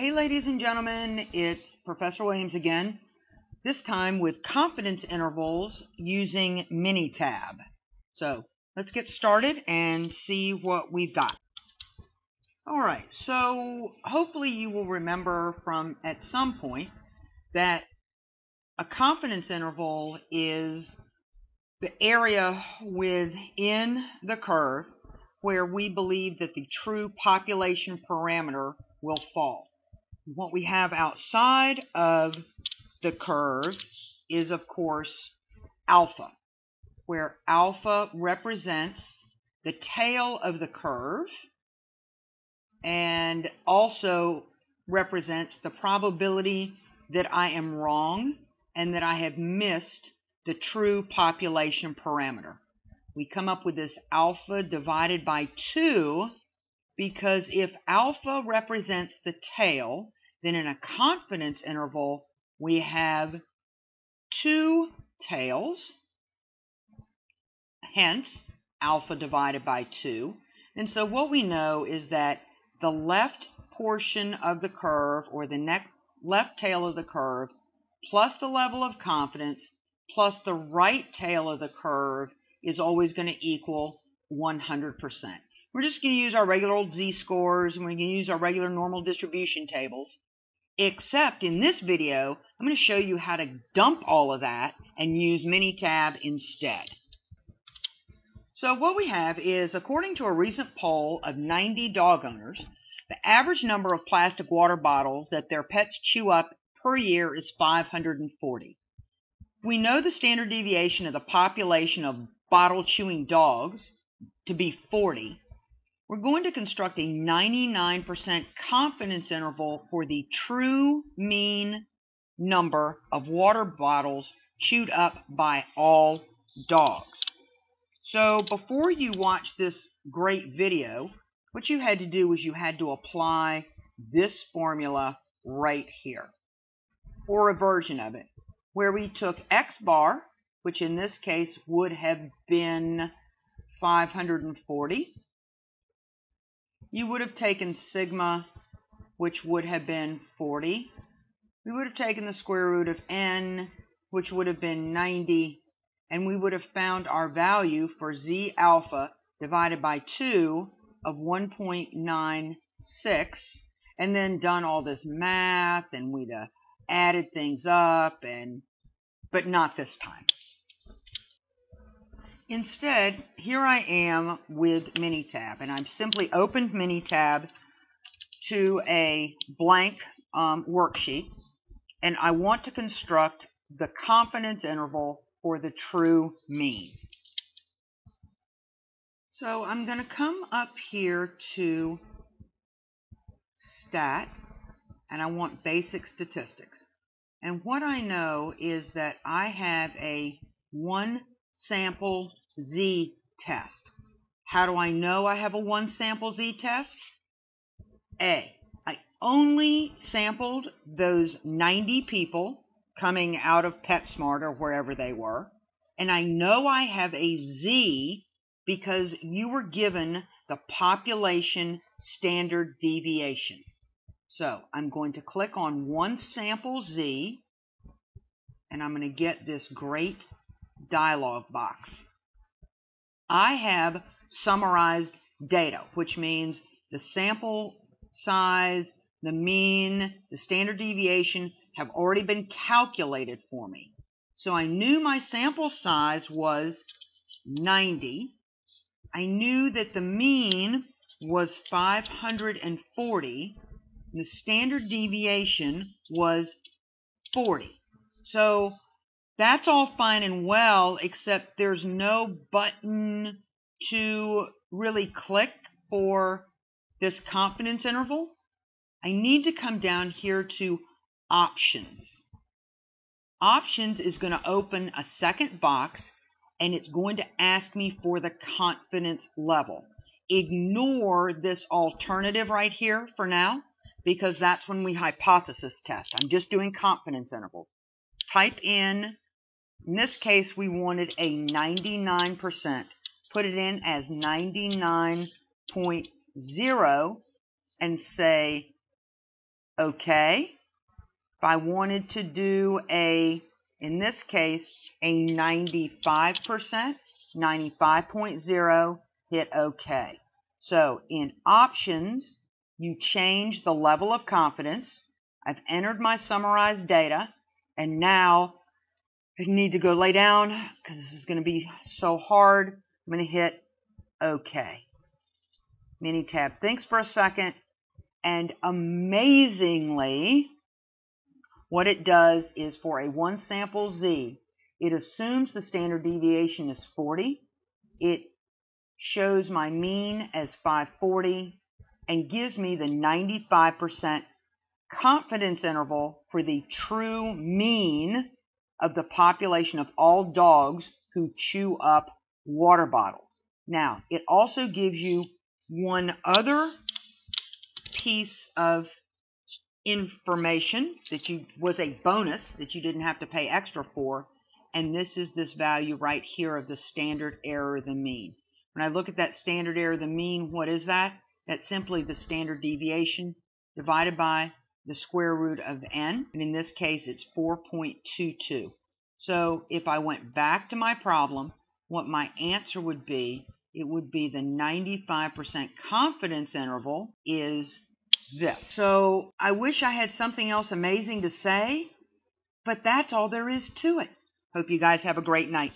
Hey, ladies and gentlemen, it's Professor Williams again, this time with confidence intervals using Minitab. So let's get started and see what we've got. All right, so hopefully you will remember from at some point that a confidence interval is the area within the curve where we believe that the true population parameter will fall. What we have outside of the curve is, of course, alpha, where alpha represents the tail of the curve and also represents the probability that I am wrong and that I have missed the true population parameter. We come up with this alpha divided by 2 because if alpha represents the tail, then in a confidence interval, we have two tails, hence alpha divided by 2. And so what we know is that the left portion of the curve, or the next left tail of the curve, plus the level of confidence, plus the right tail of the curve is always going to equal 100%. We're just going to use our regular old z-scores, and we're going to use our regular normal distribution tables. Except in this video, I'm going to show you how to dump all of that and use Minitab instead. So what we have is, according to a recent poll of 90 dog owners, the average number of plastic water bottles that their pets chew up per year is 540. We know the standard deviation of the population of bottle chewing dogs to be 40. We're going to construct a 99% confidence interval for the true mean number of water bottles chewed up by all dogs. So before you watch this great video, what you had to do was you had to apply this formula right here, or a version of it, where we took x bar, which in this case would have been 540. You would have taken sigma, which would have been 40. We would have taken the square root of n, which would have been 90, and we would have found our value for z alpha divided by 2 of 1.96, and then done all this math, and we'd have added things up, and but not this time. Instead, here I am with Minitab, and I've simply opened Minitab to a blank um, worksheet, and I want to construct the confidence interval for the true mean. So I'm going to come up here to stat, and I want basic statistics. And what I know is that I have a one sample Z test. How do I know I have a one sample Z test? A, I only sampled those 90 people coming out of PetSmart or wherever they were. And I know I have a Z because you were given the population standard deviation. So I'm going to click on one sample Z and I'm going to get this great dialog box. I have summarized data, which means the sample size, the mean, the standard deviation have already been calculated for me. So I knew my sample size was 90. I knew that the mean was 540. The standard deviation was 40. So that's all fine and well, except there's no button to really click for this confidence interval. I need to come down here to options. Options is going to open a second box and it's going to ask me for the confidence level. Ignore this alternative right here for now because that's when we hypothesis test. I'm just doing confidence intervals. Type in in this case, we wanted a 99%. Put it in as 99.0 and say okay. If I wanted to do a, in this case, a 95%, 95.0, hit OK. So in options, you change the level of confidence. I've entered my summarized data, and now I need to go lay down because this is going to be so hard. I'm going to hit OK. Minitab thinks for a second, and amazingly, what it does is for a one sample Z, it assumes the standard deviation is 40. It shows my mean as 540 and gives me the 95% confidence interval for the true mean of the population of all dogs who chew up water bottles. Now, it also gives you one other piece of information that you was a bonus that you didn't have to pay extra for and this is this value right here of the standard error of the mean when I look at that standard error the mean what is that that's simply the standard deviation divided by the square root of n and in this case it's 4.22 so if I went back to my problem what my answer would be it would be the 95% confidence interval is this. So I wish I had something else amazing to say, but that's all there is to it. Hope you guys have a great night.